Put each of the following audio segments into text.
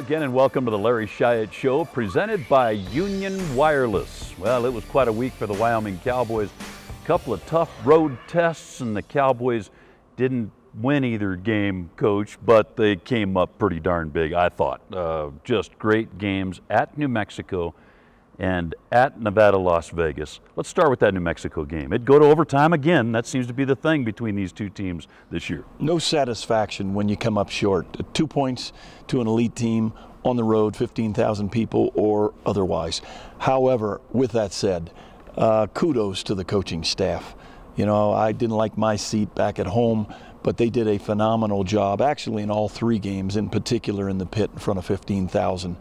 Again and welcome to the Larry Shyatt Show presented by Union Wireless. Well, it was quite a week for the Wyoming Cowboys. A couple of tough road tests and the Cowboys didn't win either game, coach, but they came up pretty darn big, I thought. Uh, just great games at New Mexico and at Nevada, Las Vegas. Let's start with that New Mexico game. It'd go to overtime again. That seems to be the thing between these two teams this year. No satisfaction when you come up short. Two points to an elite team on the road, 15,000 people or otherwise. However, with that said, uh, kudos to the coaching staff. You know, I didn't like my seat back at home, but they did a phenomenal job, actually, in all three games, in particular in the pit in front of 15,000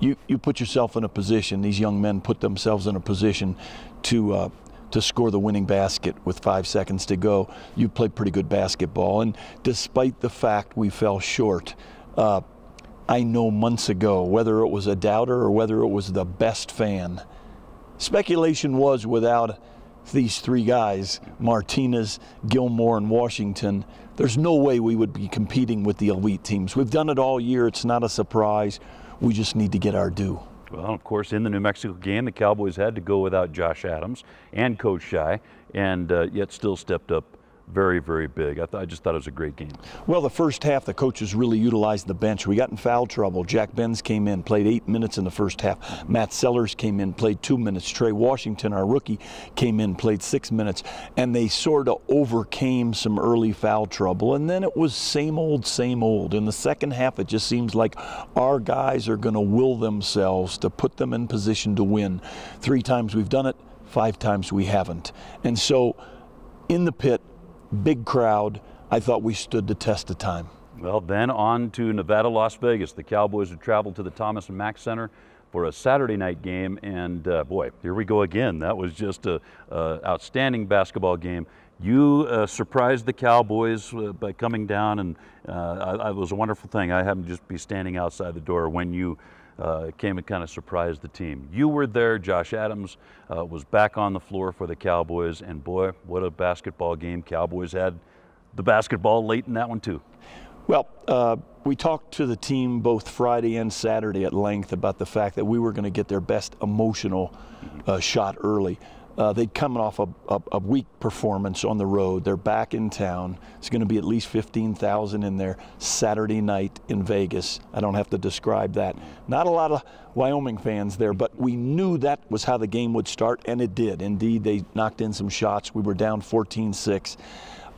you, you put yourself in a position, these young men put themselves in a position to, uh, to score the winning basket with five seconds to go. You played pretty good basketball. And despite the fact we fell short, uh, I know months ago, whether it was a doubter or whether it was the best fan, speculation was without these three guys, Martinez, Gilmore, and Washington, there's no way we would be competing with the elite teams. We've done it all year. It's not a surprise. We just need to get our due. Well, of course, in the New Mexico game, the Cowboys had to go without Josh Adams and Coach Shy, and uh, yet still stepped up very, very big. I, I, just thought it was a great game. Well, the first half, the coaches really utilized the bench. We got in foul trouble. Jack Benz came in, played eight minutes in the first half. Matt Sellers came in, played two minutes. Trey Washington, our rookie, came in, played six minutes. And they sort of overcame some early foul trouble. And then it was same old, same old. In the second half, it just seems like our guys are going to will themselves to put them in position to win. Three times we've done it, five times we haven't. And so in the pit, big crowd. I thought we stood the test of time. Well, then on to Nevada, Las Vegas. The Cowboys would traveled to the Thomas and Mack Center for a Saturday night game, and uh, boy, here we go again. That was just a, a outstanding basketball game. You uh, surprised the Cowboys uh, by coming down, and uh, it was a wonderful thing. I happened to just be standing outside the door when you uh, came and kind of surprised the team. You were there. Josh Adams uh, was back on the floor for the Cowboys, and boy, what a basketball game! Cowboys had the basketball late in that one too. Well, uh, we talked to the team both Friday and Saturday at length about the fact that we were going to get their best emotional uh, shot early. Uh, they'd come off a, a, a, weak performance on the road. They're back in town. It's going to be at least 15,000 in there Saturday night in Vegas. I don't have to describe that. Not a lot of Wyoming fans there, but we knew that was how the game would start, and it did. Indeed, they knocked in some shots. We were down 14 6.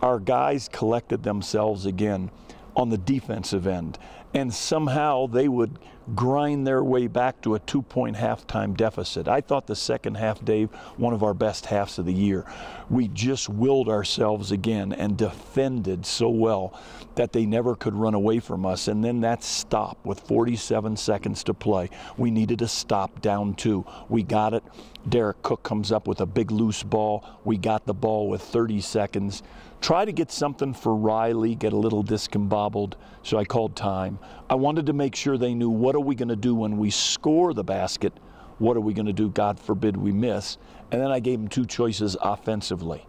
Our guys collected themselves again on the defensive end. And somehow they would grind their way back to a two point halftime deficit. I thought the second half, Dave, one of our best halves of the year. We just willed ourselves again and defended so well that they never could run away from us. And then that stop with 47 seconds to play. We needed a stop down two. We got it. Derek Cooke comes up with a big loose ball. We got the ball with 30 seconds. Try to get something for Riley, get a little discombobbled, so I called time. I wanted to make sure they knew what are we going to do when we score the basket, what are we going to do, God forbid we miss. And then I gave them two choices offensively,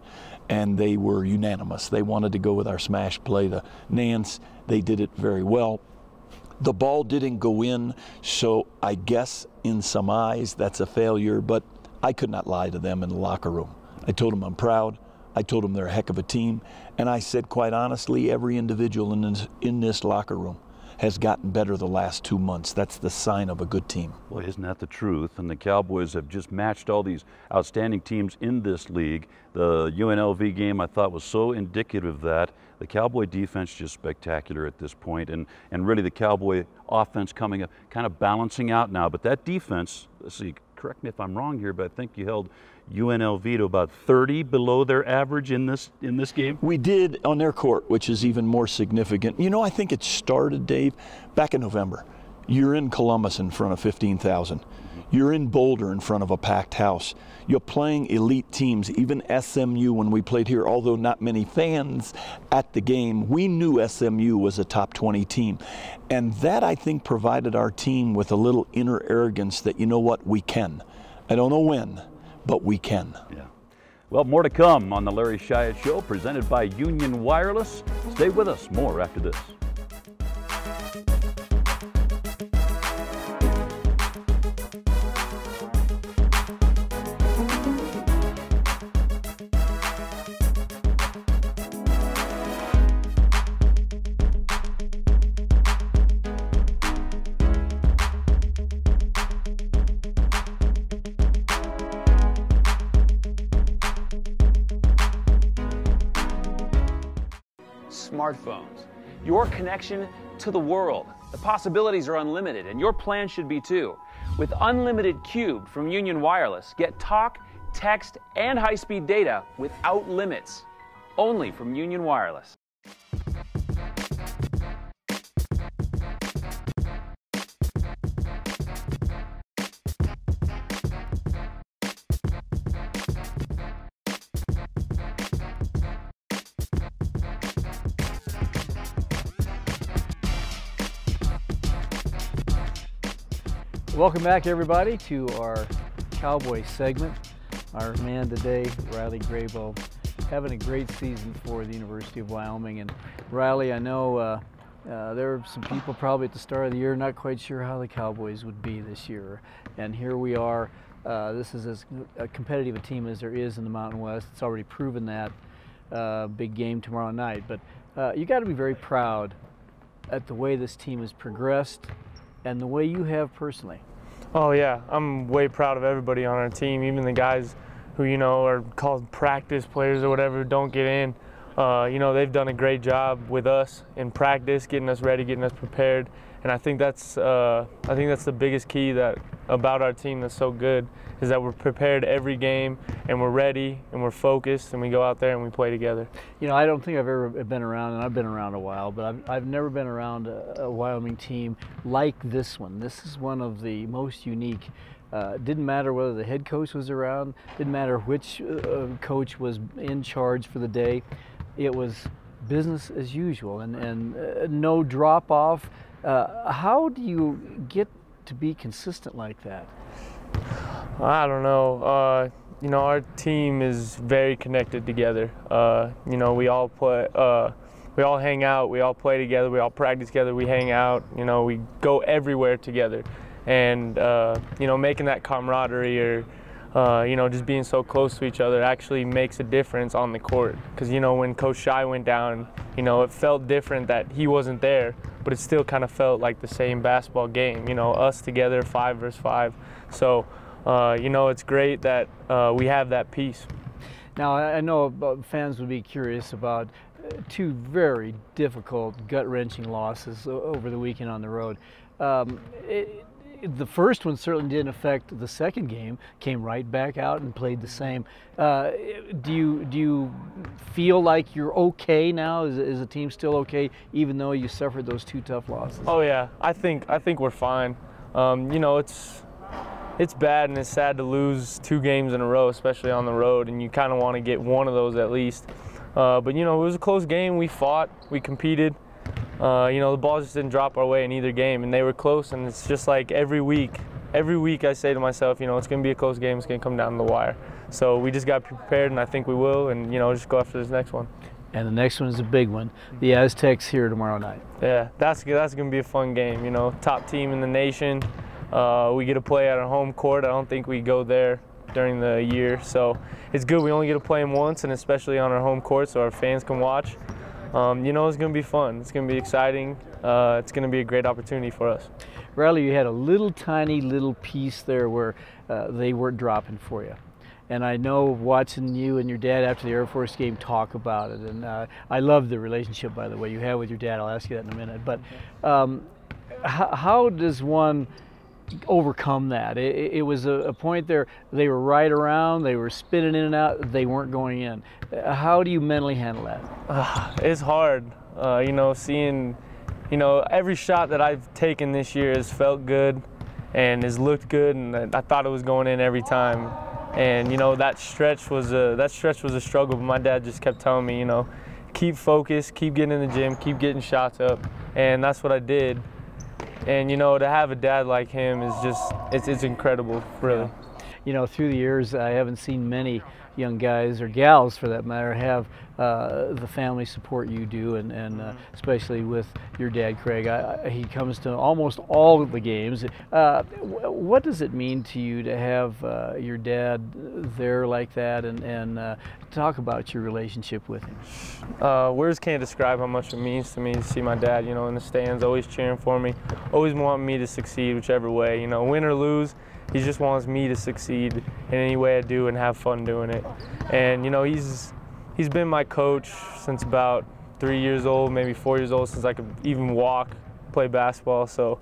and they were unanimous. They wanted to go with our smash play, the Nance. They did it very well. The ball didn't go in, so I guess in some eyes that's a failure, but I could not lie to them in the locker room. I told them I'm proud. I told them they're a heck of a team. And I said, quite honestly, every individual in this, in this locker room has gotten better the last two months. That's the sign of a good team. Well, isn't that the truth? And the Cowboys have just matched all these outstanding teams in this league. The UNLV game I thought was so indicative of that. The Cowboy defense just spectacular at this point, and, and really the Cowboy offense coming up, kind of balancing out now. But that defense, let's see, correct me if I'm wrong here, but I think you held UNLV to about 30 below their average in this in this game? We did on their court, which is even more significant. You know, I think it started, Dave, back in November. You're in Columbus in front of 15,000. You're in Boulder in front of a packed house. You're playing elite teams, even SMU when we played here, although not many fans at the game. We knew SMU was a top 20 team. And that, I think, provided our team with a little inner arrogance that, you know what, we can. I don't know when, but we can. Yeah. Well, more to come on the Larry Shyatt Show, presented by Union Wireless. Stay with us. More after this. Smartphones. Your connection to the world. The possibilities are unlimited, and your plan should be too. With Unlimited Cube from Union Wireless, get talk, text, and high speed data without limits. Only from Union Wireless. Welcome back, everybody, to our Cowboy segment. Our man today, Riley Grabau, having a great season for the University of Wyoming. And Riley, I know uh, uh, there are some people probably at the start of the year not quite sure how the Cowboys would be this year. And here we are. Uh, this is as competitive a team as there is in the Mountain West. It's already proven that. Uh, big game tomorrow night. But uh, you got to be very proud at the way this team has progressed and the way you have personally. Oh yeah, I'm way proud of everybody on our team, even the guys who you know are called practice players or whatever don't get in. Uh, you know they've done a great job with us in practice, getting us ready, getting us prepared, and I think that's uh, I think that's the biggest key that about our team that's so good is that we're prepared every game and we're ready and we're focused and we go out there and we play together. You know, I don't think I've ever been around, and I've been around a while, but I've, I've never been around a, a Wyoming team like this one. This is one of the most unique. Uh, didn't matter whether the head coach was around, didn't matter which uh, coach was in charge for the day. It was business as usual and, and uh, no drop off. Uh, how do you get to be consistent like that? I don't know. Uh, you know, our team is very connected together. Uh, you know, we all play. Uh, we all hang out. We all play together. We all practice together. We hang out. You know, we go everywhere together, and uh, you know, making that camaraderie or uh, you know, just being so close to each other actually makes a difference on the court. Because, you know, when Coach Shy went down, you know, it felt different that he wasn't there, but it still kind of felt like the same basketball game, you know, us together, five versus five. So, uh, you know, it's great that uh, we have that piece. Now, I know fans would be curious about uh, two very difficult, gut wrenching losses over the weekend on the road. Um, it, the first one certainly didn't affect the second game. Came right back out and played the same. Uh, do you do you feel like you're okay now? Is, is the team still okay, even though you suffered those two tough losses? Oh yeah, I think I think we're fine. Um, you know, it's it's bad and it's sad to lose two games in a row, especially on the road, and you kind of want to get one of those at least. Uh, but you know, it was a close game. We fought, we competed uh, you know, the balls just didn't drop our way in either game, and they were close. And it's just like every week, every week I say to myself, you know, it's going to be a close game. It's going to come down to the wire. So we just got prepared, and I think we will, and you know, just go after this next one. And the next one is a big one. The Aztecs here tomorrow night. Yeah, that's that's going to be a fun game. You know, top team in the nation. Uh, we get to play at our home court. I don't think we go there during the year, so it's good. We only get to play them once, and especially on our home court, so our fans can watch um, you know it's going to be fun. It's going to be exciting. Uh, it's going to be a great opportunity for us. Riley, you had a little tiny little piece there where uh, they weren't dropping for you. And I know watching you and your dad after the Air Force game talk about it, and uh, I love the relationship, by the way, you have with your dad. I'll ask you that in a minute. But um, how does one overcome that. It, it was a, a, point there, they were right around, they were spinning in and out, they weren't going in. How do you mentally handle that? Uh, it's hard, uh, you know, seeing, you know, every shot that I've taken this year has felt good and has looked good, and I thought it was going in every time. And you know that stretch was a that stretch was a struggle, but my dad just kept telling me, you know, keep focused, keep getting in the gym, keep getting shots up, and that's what I did and you know to have a dad like him is just it's, it's incredible really yeah. you know through the years i haven't seen many young guys or gals for that matter have uh, the family support you do and, and uh, mm-hmm. especially with your dad Craig I, he comes to almost all of the games. Uh, what does it mean to you to have uh, your dad there like that? And, and uh, talk about your relationship with him. Uh, words can't describe how much it means to me to see my dad you know in the stands always cheering for me always wanting me to succeed whichever way you know win or lose he just wants me to succeed in any way I do and have fun doing it. And you know, he's he's been my coach since about three years old, maybe four years old, since I could even walk, play basketball. So,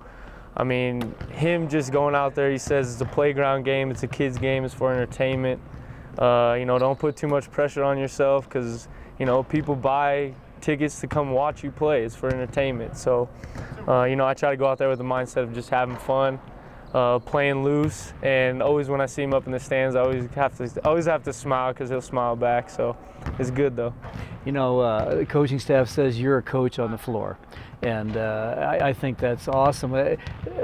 I mean, him just going out there, he says it's a playground game, it's a kid's game, it's for entertainment. Uh, you know, don't put too much pressure on yourself because, you know, people buy tickets to come watch you play. It's for entertainment. So, uh, you know, I try to go out there with the mindset of just having fun, uh, playing loose, and always when I see him up in the stands, I always have to always have to smile because he'll smile back. So, it's good though. You know, uh, the coaching staff says you're a coach on the floor, and uh, I, I, think that's awesome. Uh,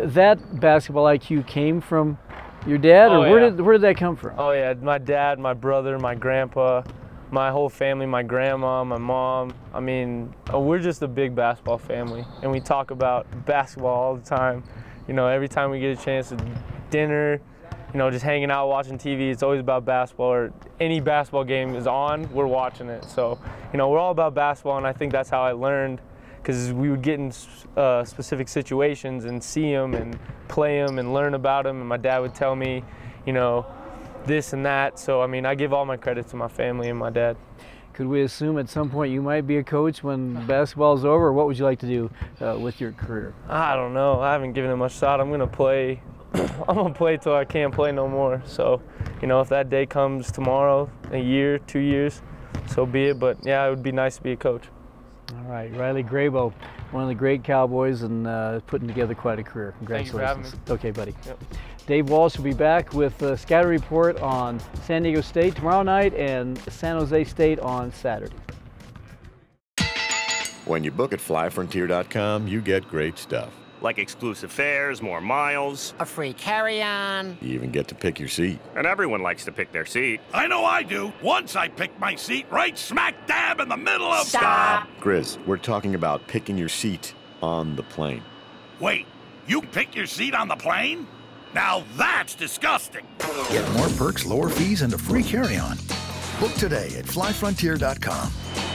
that basketball IQ came from your dad, or oh, where yeah. did where did that come from? Oh yeah, my dad, my brother, my grandpa my whole family, my grandma, my mom. I mean, uh, we're just a big basketball family, and we talk about basketball all the time. You know, every time we get a chance to dinner, you know, just hanging out watching TV, it's always about basketball. Or any basketball game is on, we're watching it. So, you know, we're all about basketball, and I think that's how I learned. Because we would get in uh, specific situations and see them and play them and learn about them, and my dad would tell me, you know, this and that. So, I mean, I give all my credit to my family and my dad. Could we assume at some point you might be a coach when basketball's over? What would you like to do uh, with your career? I don't know. I haven't given it much thought. I'm going to play. I'm going to play till I can't play no more. So, you know, if that day comes tomorrow, a year, two years, so be it. But yeah, it would be nice to be a coach. All right, Riley Grabau, one of the great Cowboys and uh, putting together quite a career. Congratulations. Okay, buddy. Yep. Dave Walsh will be back with the scouting report on San Diego State tomorrow night and San Jose State on Saturday. When you book at flyfrontier.com, you get great stuff. Like exclusive fares, more miles, a free carry-on. You even get to pick your seat. And everyone likes to pick their seat. I know I do. Once I picked my seat right smack dab in the middle of... Stop! Grizz, we're talking about picking your seat on the plane. Wait, you pick your seat on the plane? Now that's disgusting. Get more perks, lower fees, and a free carry-on. Book today at flyfrontier.com.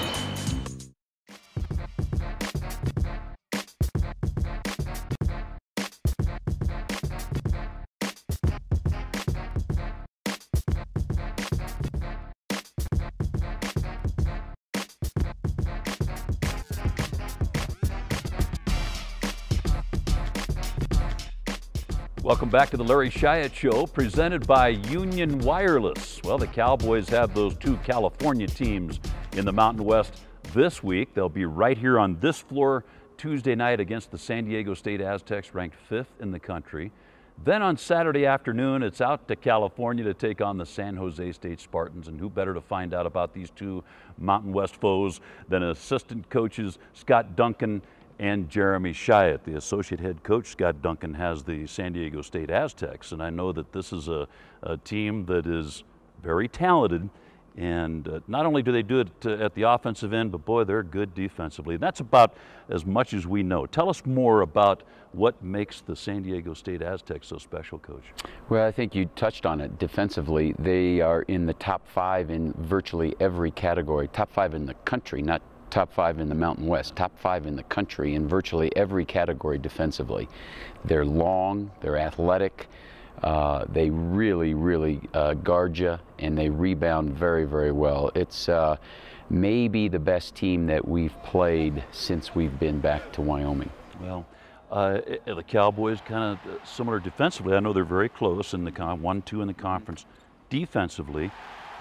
Welcome back to the Larry Shyatt Show, presented by Union Wireless. Well, the Cowboys have those two California teams in the Mountain West this week. They'll be right here on this floor Tuesday night against the San Diego State Aztecs, ranked fifth in the country. Then on Saturday afternoon, it's out to California to take on the San Jose State Spartans. And who better to find out about these two Mountain West foes than assistant coaches Scott Duncan and Jeremy Shyatt. The associate head coach, Scott Duncan, has the San Diego State Aztecs, and I know that this is a, a team that is very talented. And uh, not only do they do it uh, at the offensive end, but boy, they're good defensively. That's about as much as we know. Tell us more about what makes the San Diego State Aztecs so special, Coach. Well, I think you touched on it. Defensively, they are in the top five in virtually every category, top five in the country, not top five in the Mountain West, top five in the country in virtually every category defensively. They're long, they're athletic, uh, they really, really uh, guard you, and they rebound very, very well. It's uh, maybe the best team that we've played since we've been back to Wyoming. Well, uh, the Cowboys kind of similar defensively. I know they're very close in the con- one, two in the conference. Defensively,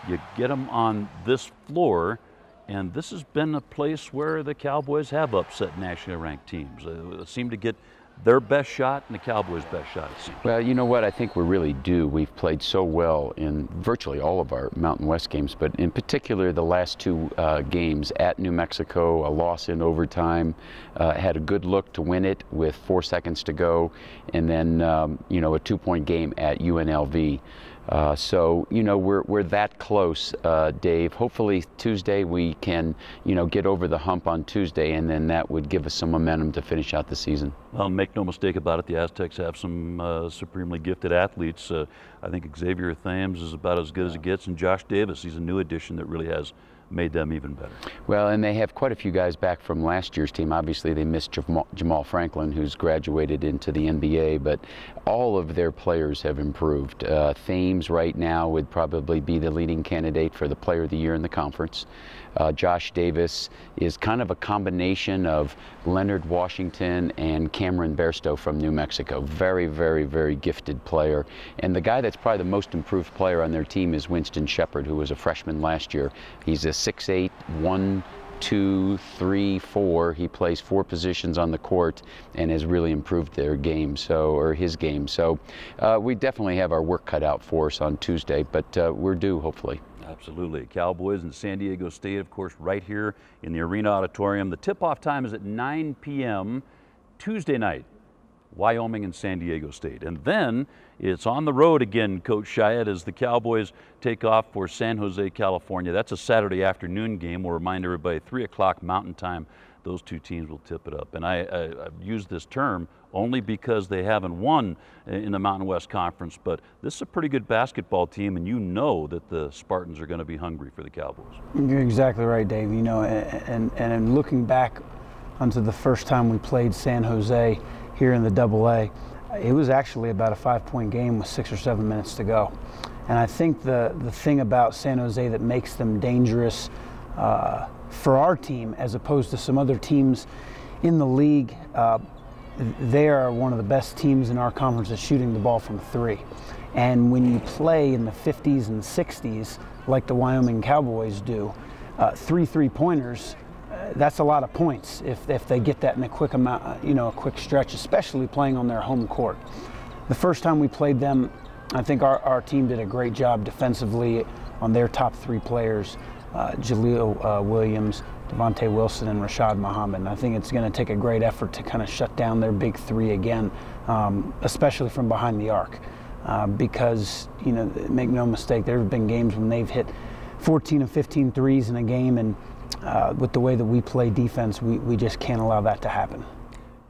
you get them on this floor and this has been a place where the Cowboys have upset nationally ranked teams. Uh, seem to get their best shot and the Cowboys' best shot. Well, you know what? I think we're really do. We've played so well in virtually all of our Mountain West games, but in particular the last two uh, games at New Mexico, a loss in overtime, uh, had a good look to win it with four seconds to go, and then, um, you know, a two-point game at UNLV. Uh, so you know we're we're that close, uh, Dave. Hopefully Tuesday we can you know get over the hump on Tuesday, and then that would give us some momentum to finish out the season. Well, make no mistake about it, the Aztecs have some uh, supremely gifted athletes. Uh, I think Xavier Thames is about as good as it gets, and Josh Davis, he's a new addition that really has made them even better. Well, and they have quite a few guys back from last year's team. Obviously, they missed Jamaal, Jamaal Franklin, who's graduated into the NBA, but all of their players have improved. Uh, Thames right now would probably be the leading candidate for the Player of the Year in the conference. Uh, Josh Davis is kind of a combination of Leonard Washington and Cameron Bairstow from New Mexico. Very, very, very gifted player. And the guy that's probably the most improved player on their team is Winston Shepard, who was a freshman last year. He's a 6'8", 1 two, three, four. He plays four positions on the court and has really improved their game, so or his game. So uh, we definitely have our work cut out for us on Tuesday, but uh, we're due hopefully. Absolutely. Cowboys and San Diego State, of course, right here in the Arena Auditorium. The tip-off time is at 9 p.m. Tuesday night. Wyoming and San Diego State. And then it's on the road again, Coach Shyatt, as the Cowboys take off for San Jose, California. That's a Saturday afternoon game. We'll remind everybody, 3 o'clock Mountain Time, those two teams will tip it up. And I, I, I've used this term only because they haven't won in the Mountain West Conference, but this is a pretty good basketball team, and you know that the Spartans are going to be hungry for the Cowboys. You're exactly right, Dave. You know, and, and, and looking back onto the first time we played San Jose, here in the Double A. It was actually about a five-point game with six or seven minutes to go. And I think the, the thing about San Jose that makes them dangerous uh, for our team as opposed to some other teams in the league, uh, they are one of the best teams in our conference at shooting the ball from three. And when you play in the 50s and 60s, like the Wyoming Cowboys do, uh, three three-pointers that's a lot of points if, if they get that in a quick amount, uh, you know, a quick stretch, especially playing on their home court. The first time we played them, I think our, our team did a great job defensively on their top three players, uh, Jaleel uh, Williams, Devontae Wilson, and Rashad Muhammad. And I think it's going to take a great effort to kind of shut down their big three again, um, especially from behind the arc. Uh, because, you know, make no mistake, there have been games when they've hit 14 and 15 threes in a game and uh, with the way that we play defense, we, we just can't allow that to happen.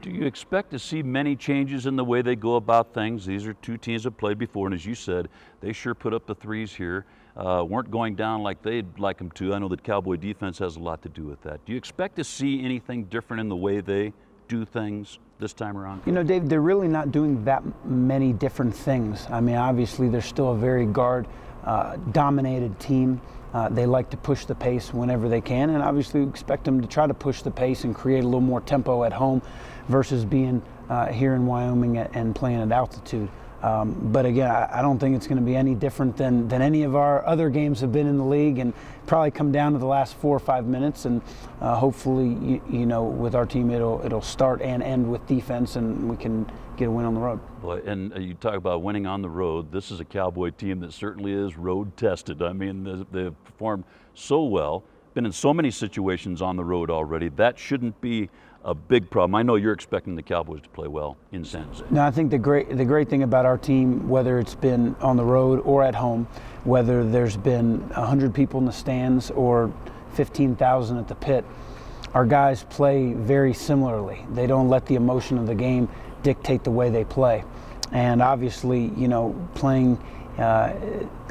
Do you expect to see many changes in the way they go about things? These are two teams that played before, and as you said, they sure put up the threes here. Uh, weren't going down like they'd like them to. I know that Cowboy defense has a lot to do with that. Do you expect to see anything different in the way they do things this time around? You know, Dave, they're really not doing that many different things. I mean, obviously, they're still a very guard uh, dominated team. Uh, they like to push the pace whenever they can, and obviously we expect them to try to push the pace and create a little more tempo at home versus being uh, here in Wyoming and playing at altitude. Um, but again, I, I don't think it's going to be any different than, than any of our other games have been in the league, and probably come down to the last four or five minutes. And uh, hopefully, you, you, know, with our team, it'll it'll start and end with defense, and we can get a win on the road. And uh, you talk about winning on the road. This is a Cowboy team that certainly is road tested. I mean, they've performed so well, been in so many situations on the road already. That shouldn't be a big problem. I know you're expecting the Cowboys to play well in San Jose. No, I think the great the great thing about our team, whether it's been on the road or at home, whether there's been 100 people in the stands or 15,000 at the pit, our guys play very similarly. They don't let the emotion of the game dictate the way they play. And obviously, you know, playing uh,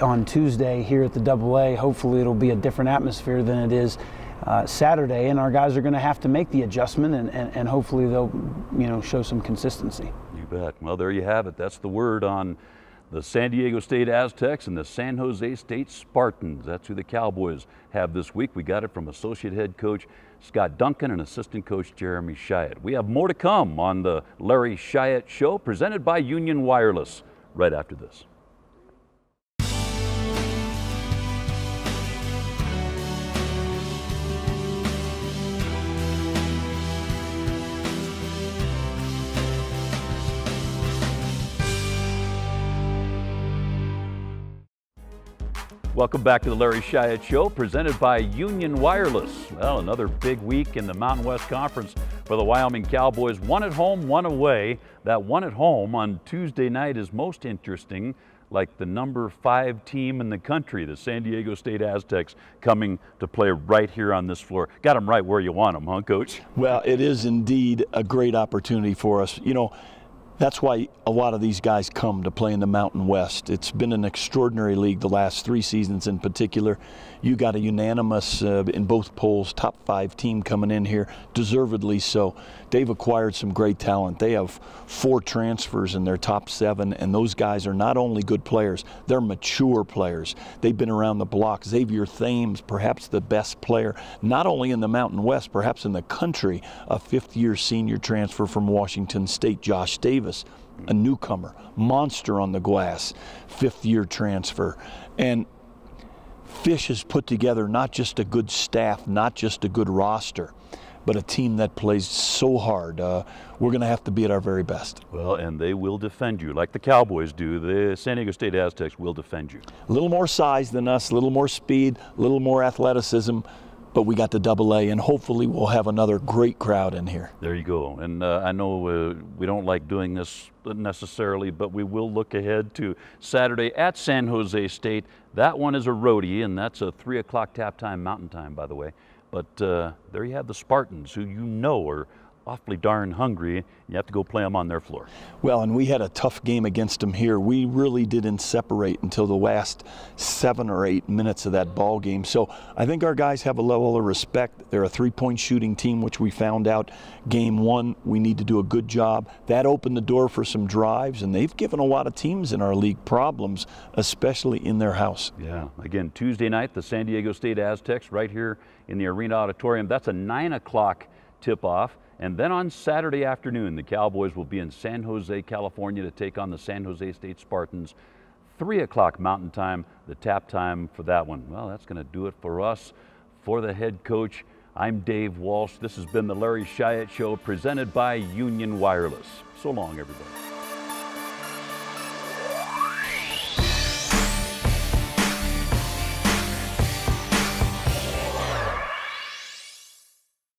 on Tuesday here at the Double A, hopefully it'll be a different atmosphere than it is uh, Saturday, and our guys are going to have to make the adjustment, and, and, and hopefully they'll, you know, show some consistency. You bet. Well, there you have it. That's the word on the San Diego State Aztecs and the San Jose State Spartans. That's who the Cowboys have this week. We got it from associate head coach Scott Duncan and assistant coach Jeremy Shyatt. We have more to come on the Larry Shyatt Show presented by Union Wireless right after this. Welcome back to the Larry Shyatt Show, presented by Union Wireless. Well, another big week in the Mountain West Conference for the Wyoming Cowboys. One at home, one away. That one at home on Tuesday night is most interesting, like the number five team in the country, the San Diego State Aztecs, coming to play right here on this floor. Got them right where you want them, huh, Coach? Well, it is indeed a great opportunity for us. You know, That's why a lot of these guys come to play in the Mountain West. It's been an extraordinary league the last three seasons in particular. You got a unanimous uh, in both polls top five team coming in here, deservedly so. They've acquired some great talent. They have four transfers in their top seven, and those guys are not only good players, they're mature players. They've been around the block. Xavier Thames, perhaps the best player, not only in the Mountain West, perhaps in the country, a fifth year senior transfer from Washington State, Josh Davis Davis, a newcomer, monster on the glass, fifth year transfer. And Fish has put together not just a good staff, not just a good roster, but a team that plays so hard. Uh, we're going to have to be at our very best. Well, and they will defend you like the Cowboys do. The San Diego State Aztecs will defend you. A little more size than us, a little more speed, a little more athleticism, but we got the double A, and hopefully we'll have another great crowd in here. There you go. And uh, I know uh, we don't like doing this necessarily, but we will look ahead to Saturday at San Jose State. That one is a roadie, and that's a 3 o'clock tap time, mountain time, by the way. But uh, there you have the Spartans, who you know are awfully darn hungry. You have to go play them on their floor. Well, and we had a tough game against them here. We really didn't separate until the last seven or eight minutes of that ball game. So I think our guys have a level of respect. They're a three-point shooting team, which we found out game one. We need to do a good job. That opened the door for some drives, and they've given a lot of teams in our league problems, especially in their house. Yeah. Again, Tuesday night, the San Diego State Aztecs right here in the Arena Auditorium. That's a nine o'clock tip-off. And then on Saturday afternoon, the Cowboys will be in San Jose, California to take on the San Jose State Spartans. 3 o'clock Mountain Time, the tap time for that one. Well, that's going to do it for us. For the head coach, I'm Dave Walsh. This has been the Larry Shyatt Show presented by Union Wireless. So long, everybody.